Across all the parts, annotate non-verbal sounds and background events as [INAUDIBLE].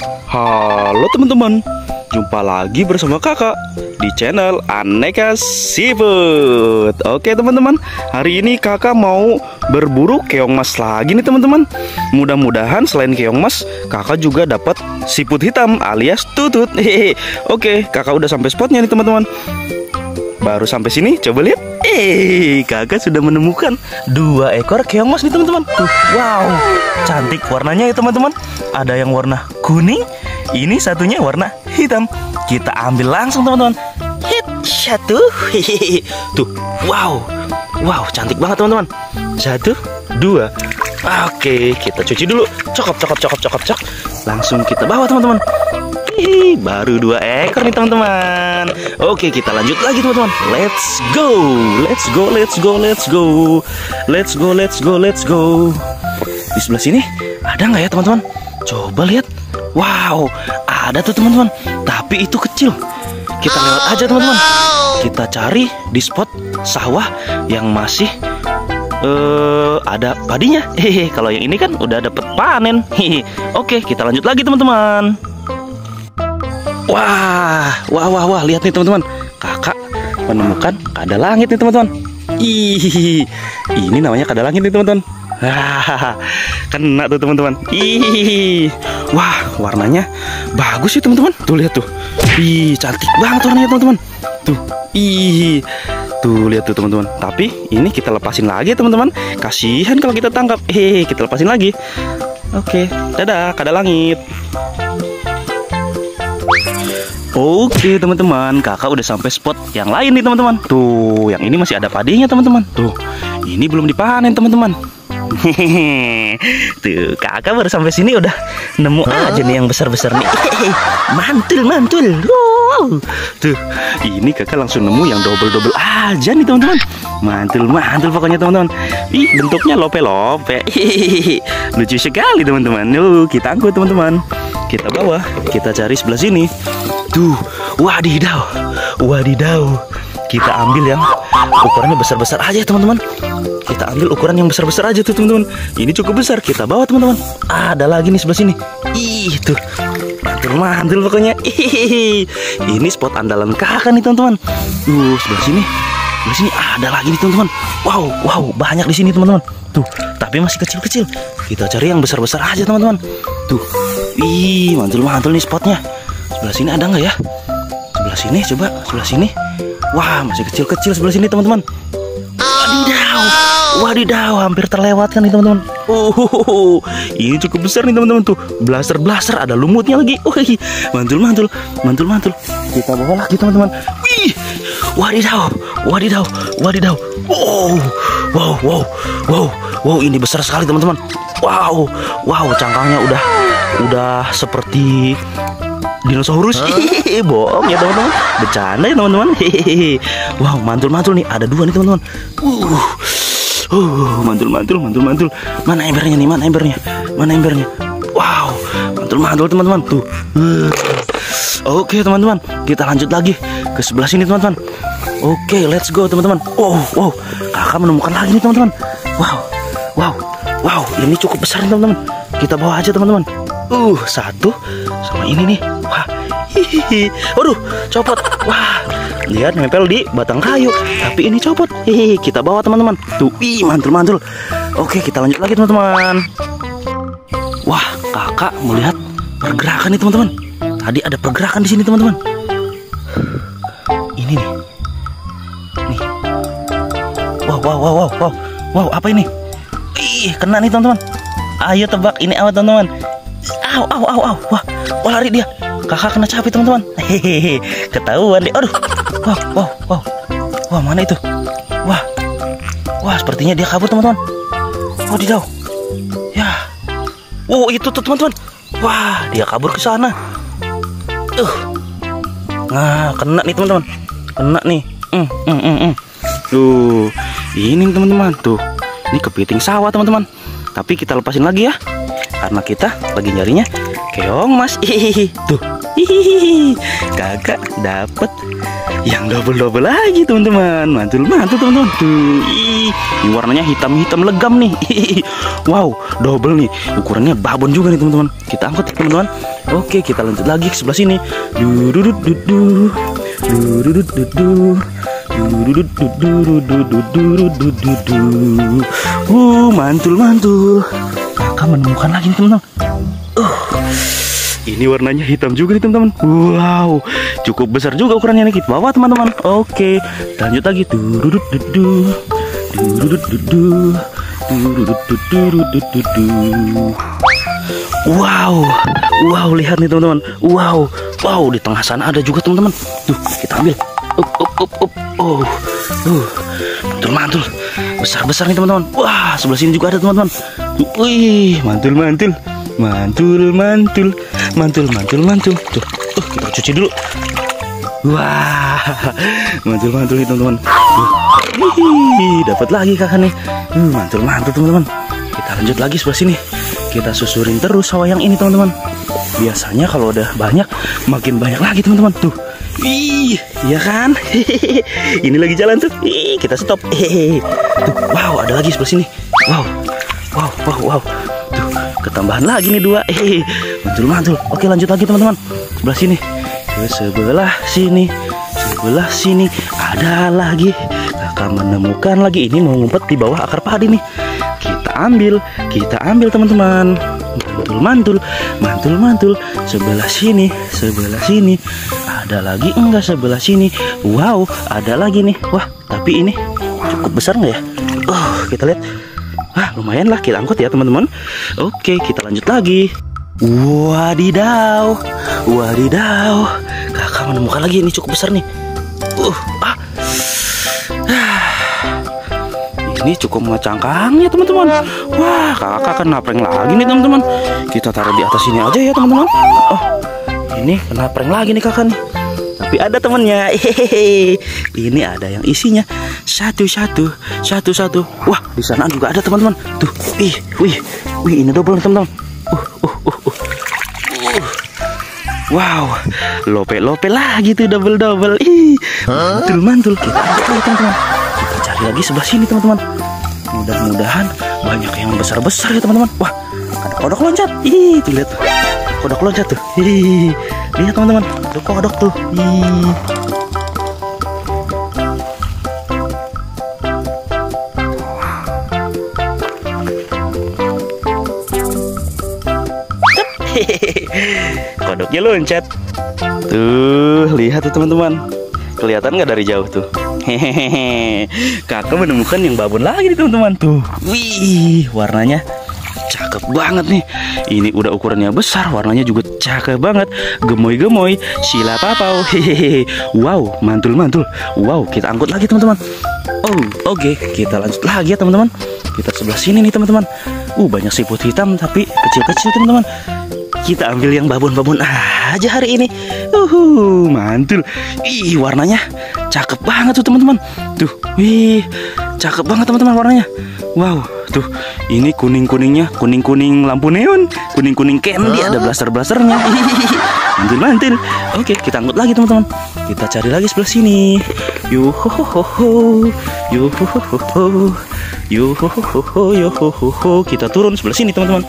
Halo teman-teman, jumpa lagi bersama kakak di channel Aneka Seafood. Oke teman-teman, hari ini kakak mau berburu keong mas lagi nih teman-teman. Mudah-mudahan selain keong mas, kakak juga dapat siput hitam alias tutut. [LAUGHS] Hehehe. Oke, kakak udah sampai spotnya nih teman-teman Baru sampai sini, coba lihat Eh, kakak sudah menemukan dua ekor keong mas nih teman-teman. Tuh, wow, cantik warnanya ya teman-teman. Ada yang warna kuning, ini satunya warna hitam. Kita ambil langsung teman-teman. Hit satu, hehehe. Tuh, wow, wow, cantik banget teman-teman. Satu, dua. Oke, kita cuci dulu. Cokop, cokop, cokop, cokop, cok. Langsung kita bawa teman-teman. Baru dua ekor nih teman-teman. Oke, kita lanjut lagi teman-teman. Let's go, let's go, let's go, let's go, let's go, let's go, let's go. Di sebelah sini ada nggak ya teman-teman? Coba lihat. Wow, ada tuh teman-teman. Tapi itu kecil. Kita lewat aja teman-teman. Kita cari di spot sawah yang masih eh ada padinya. Hehe, kalau yang ini kan udah dapet panen. Hehe. Oke, kita lanjut lagi teman-teman. Wah, wah, wah, wah, lihat nih teman-teman. Kakak menemukan kada langit nih teman-teman. Ih, ini namanya kada langit nih teman-teman. Kena tuh teman-teman. Ih, wah, warnanya bagus sih teman-teman. Tuh lihat tuh. Ih, cantik banget warnanya teman-teman. Tuh, ih, tuh lihat tuh teman-teman. Tapi ini kita lepasin lagi teman-teman. Kasihan kalau kita tangkap. Hehe, kita lepasin lagi. Oke, dadah, kada langit. Oke teman-teman, kakak udah sampai spot yang lain nih teman-teman. Tuh, yang ini masih ada padinya teman-teman. Tuh, ini belum dipanen teman-teman. Hehehe. [LAUGHS] Tuh, kakak baru sampai sini udah nemu aja nih yang besar-besar nih. [LAUGHS] Mantul, mantul. Wow. Tuh, ini kakak langsung nemu yang double-double aja nih teman-teman. Mantul, mantul pokoknya teman-teman. Ih, bentuknya lope-lope. [LAUGHS] Lucu sekali teman-teman. Yuk, kita angkut teman-teman. Kita bawa, kita cari sebelah sini. Tuh, wadidaw, wadidaw. Kita ambil yang ukurannya besar-besar aja teman-teman. Kita ambil ukuran yang besar-besar aja tuh teman-teman. Ini cukup besar. Kita bawa teman-teman. Ada lagi nih sebelah sini. Ih tuh, mantul-mantul pokoknya. Ih, ini spot andalan kakak nih teman-teman. Tuh sebelah sini, sebelah sini ada lagi nih teman-teman. Wow, wow, banyak di sini teman-teman. Tuh, tapi masih kecil-kecil. Kita cari yang besar-besar aja teman-teman. Tuh, ih mantul-mantul nih spotnya. Sebelah sini ada nggak ya? Sebelah sini coba, sebelah sini. Wah, masih kecil-kecil sebelah sini teman-teman. Wadidaw, wadidaw, hampir terlewatkan nih teman-teman. Oh, ini cukup besar nih teman-teman tuh. Blaster blaster ada lumutnya lagi. Wih, mantul mantul, mantul mantul. Kita bawa lagi teman-teman. Wih, wadidaw, wadidaw, wadidaw. Wow, wow, wow, wow, wow, ini besar sekali teman-teman. Wow, wow, cangkangnya udah, udah seperti dinosaurus? Hehehe, [LAUGHS] bohong ya teman-teman. Bercanda ya teman-teman. [LAUGHS] Hehehe. wow mantul mantul nih. Ada dua nih teman-teman. Uh uh mantul mantul mantul mantul mana embernya nih? Mana embernya? Mana embernya? Wow mantul mantul teman-teman. Tuh. Uh. oke teman-teman. Kita lanjut lagi ke sebelah sini teman-teman. Oke let's go teman-teman. Wow wow. Kakak menemukan lagi nih teman-teman. Wow wow wow. Ini cukup besar nih teman-teman. Kita bawa aja teman-teman. Uh satu sama ini nih hihihi. Waduh copot. Wah lihat nempel di batang kayu. Tapi ini copot. Hihihi kita bawa teman-teman. Tuh ih mantul mantul oke kita lanjut lagi teman-teman. Wah kakak melihat pergerakan nih teman-teman. Tadi ada pergerakan di sini teman-teman. Ini nih. Nih. Wow wow wow wow wow. Wow apa ini? Ih kena nih teman-teman. Ayo tebak. Ini apa teman-teman? Au, au, au, au. Wah, wah lari dia. Kakak kena capek teman-teman. Hehehe, ketahuan deh. Aduh. Wow, wow, wow. Wah, mana itu? Wah. Wah, sepertinya dia kabur teman-teman. Wadidaw. Ya. Oh, itu tuh teman-teman. Wah, dia kabur ke sana. Tuh. Nah, kena nih teman-teman. Kena nih. Mm, mm, mm, mm. Tuh, ini teman-teman. Tuh, ini kepiting sawah teman-teman. Tapi kita lepasin lagi ya karena kita lagi nyarinya keong mas hihihi tuh hihihi kakak dapat yang double-double lagi teman-teman Mantul mantul teman-teman Tuh Ini warnanya hitam-hitam legam nih Wow double nih Ukurannya babon juga nih teman-teman Kita angkut ya teman-teman Oke kita lanjut lagi ke sebelah sini Dududududu Dududududu Uh, mantul mantul. Kakak menemukan lagi teman-teman. Ini warnanya hitam juga nih teman-teman. Wow, cukup besar juga ukurannya nih. Kita bawa teman-teman. Oke, lanjut lagi. Wow, wow lihat nih teman-teman. Wow, wow di tengah sana ada juga teman-teman. Tuh kita ambil. Up, up, up, up. Oh, uh, mantul mantul. Besar besar nih teman-teman. Wah sebelah sini juga ada teman-teman. Wih mantul mantul. Mantul mantul mantul mantul mantul. Tuh, tuh kita cuci dulu. Wah, [LAUGHS] mantul mantul nih teman-teman. dapat lagi kakak nih. Hmm, mantul mantul teman-teman. Kita lanjut lagi sebelah sini. Kita susurin terus sawah yang ini teman-teman. Biasanya kalau udah banyak, makin banyak lagi teman-teman. Tuh, Ih, iya kan? [LAUGHS] Ini lagi jalan tuh. Ih, kita stop. [LAUGHS] Tuh, wow, ada lagi sebelah sini. Wow, wow, wow, wow. Ketambahan lagi nih dua. Hehehe. Mantul, mantul. Oke, lanjut lagi teman-teman. Sebelah sini. Ke sebelah sini. Sebelah sini ada lagi. Kakak menemukan lagi. Ini mau ngumpet di bawah akar padi nih. Kita ambil, kita ambil teman-teman mantul mantul mantul mantul sebelah sini sebelah sini ada lagi enggak sebelah sini wow ada lagi nih wah tapi ini cukup besar nggak ya oh kita lihat Wah lumayan lah kita angkut ya teman-teman. Oke kita lanjut lagi. Wadidaw wadidaw. Kakak menemukan lagi ini cukup besar nih. Uh ah. [SIGHS] Ini cukup ya teman-teman. Wah kakak kena prank lagi nih teman-teman. Kita taruh di atas sini aja ya teman-teman. Oh ini kena prank lagi nih kakak nih tapi ada temennya. Hehehe. Ini ada yang isinya satu satu satu satu. Wah di sana juga ada teman-teman. Tuh ih wih wih ini double teman-teman. Uh, uh, uh, uh. Wow, lope-lope lagi tuh double-double. Ih, mantul mantul. Kita angkat lagi teman-teman lagi sebelah sini teman-teman. Mudah-mudahan banyak yang besar-besar ya teman-teman. Wah ada kodok loncat. Ih tuh lihat kodok loncat tuh. Ih lihat teman-teman. Tuh kodok tuh? Ih. [LAUGHS] Kodoknya loncat. Tuh lihat tuh teman-teman. Kelihatan nggak dari jauh tuh? Hehehe, kakak menemukan yang babon lagi nih teman-teman. Tuh. Wih, warnanya cakep banget nih. Ini udah ukurannya besar, warnanya juga cakep banget. Gemoy-gemoy, sila papau. Hehehe. Wow, mantul-mantul. Wow, kita angkut lagi teman-teman. Oh, oke, okay. kita lanjut lagi ya teman-teman. Kita sebelah sini nih teman-teman. Uh, banyak siput hitam tapi kecil-kecil teman-teman. Kita ambil yang babon-babon aja hari ini. Uhuh, mantul. Ih, warnanya cakep banget tuh teman-teman. Tuh, wih, cakep banget teman-teman warnanya. Wow, tuh ini kuning-kuningnya, kuning-kuning lampu neon, kuning-kuning candy, ada blaster-blasternya. [LAUGHS] Mantul-mantul. Oke, kita angkut lagi teman-teman. Kita cari lagi sebelah sini. Yuhohoho, yuhohoho, yuhohoho, yuhohoho. Kita turun sebelah sini teman-teman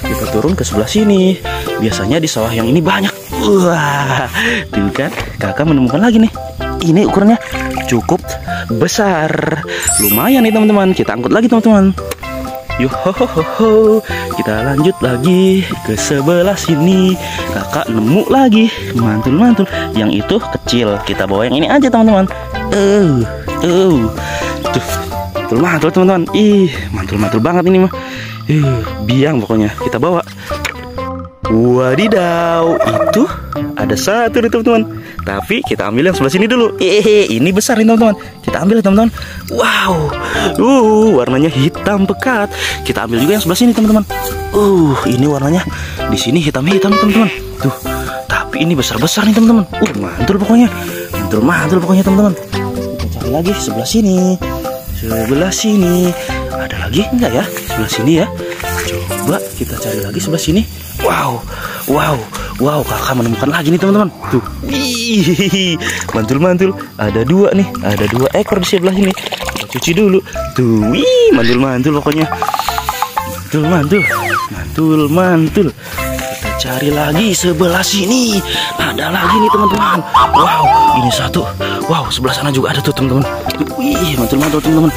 kita turun ke sebelah sini biasanya di sawah yang ini banyak wah tuh kan kakak menemukan lagi nih ini ukurannya cukup besar. Lumayan nih teman-teman. Kita angkut lagi teman-teman. Yuhohoho. Kita lanjut lagi ke sebelah sini. Kakak nemu lagi. Mantul-mantul. Yang itu kecil. Kita bawa yang ini aja teman-teman. Uh, uh. Tuh. Mantul-mantul teman-teman. Ih mantul-mantul banget ini mah. Uh, biang pokoknya. Kita bawa. Wadidaw, itu ada satu nih teman-teman. Tapi kita ambil yang sebelah sini dulu. Hehehe, ini besar nih teman-teman. Kita ambil ya teman-teman. Wow, uh, warnanya hitam pekat. Kita ambil juga yang sebelah sini teman-teman. Uh, ini warnanya di sini hitam-hitam teman-teman. Tuh, tapi ini besar-besar nih teman-teman. Uh, mantul pokoknya. Mantul mantul pokoknya teman-teman. Kita cari lagi sebelah sini. Sebelah sini. Ada lagi enggak ya? Sebelah sini ya. Coba kita cari lagi sebelah sini. Wow, wow, Wow, kakak menemukan lagi nih teman-teman. Tuh, mantul-mantul. Ada dua nih, ada dua ekor di sebelah sini. Kita cuci dulu. Tuh, mantul-mantul pokoknya. Mantul-mantul, mantul-mantul. Kita cari lagi sebelah sini. Ada lagi nih teman-teman. Wow, ini satu. Wow, sebelah sana juga ada tuh teman-teman. Wih, mantul-mantul teman-teman.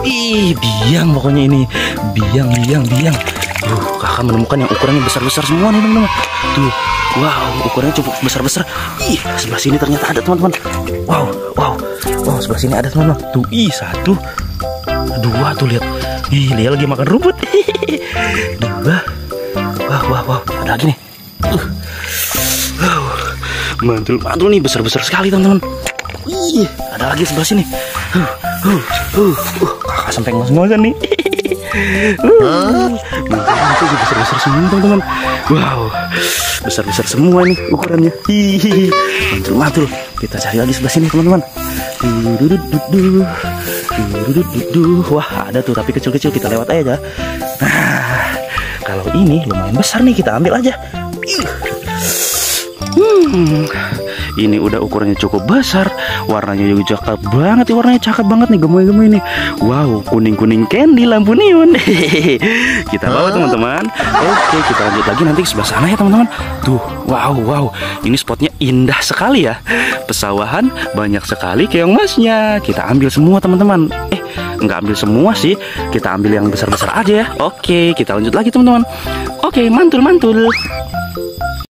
Ih, biang pokoknya ini. Biang, biang, biang. Tuh, kakak menemukan yang ukurannya besar-besar semua nih teman-teman. Tuh, wow, ukurannya cukup besar-besar. Ih, sebelah sini ternyata ada teman-teman. Wow, wow, wow, sebelah sini ada teman-teman. Tuh, ih, satu, dua tuh lihat. Ih, dia lagi makan rumput. [LAUGHS] dua, wah, wah, wah, ada lagi nih. Wow, mantul, mantul nih besar-besar sekali teman-teman. Ih, ada lagi sebelah sini. Uh, uh, uh, uh, kakak sampai ngos-ngosan nih. Mantul juga besar-besar semua teman-teman. Wow, besar-besar semua nih ukurannya. Hihihi, mantul-mantul. Kita cari lagi sebelah sini teman-teman. Wah, ada tuh tapi kecil-kecil kita lewat aja. Nah, kalau ini lumayan besar nih kita ambil aja. Hmm, ini udah ukurannya cukup besar, warnanya juga cakep banget nih, warnanya cakep banget nih gemoy-gemoy ini. Wow, kuning-kuning candy lampu neon. [LAUGHS] Kita bawa teman-teman. Oke, kita lanjut lagi nanti ke sebelah sana ya teman-teman. Tuh, wow, wow, ini spotnya indah sekali ya. Pesawahan banyak sekali keong masnya. Kita ambil semua teman-teman. Eh, nggak ambil semua sih, kita ambil yang besar-besar aja ya. Oke, kita lanjut lagi teman-teman. Oke, mantul-mantul.